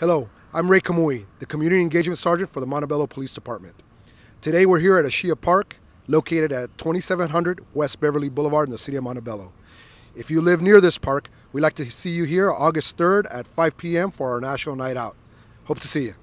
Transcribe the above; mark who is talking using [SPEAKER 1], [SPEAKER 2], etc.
[SPEAKER 1] Hello, I'm Ray Kamui, the Community Engagement Sergeant for the Montebello Police Department. Today we're here at Ashiya Park, located at 2700 West Beverly Boulevard in the city of Montebello. If you live near this park, we'd like to see you here August 3rd at 5 p.m. for our National Night Out. Hope to see you.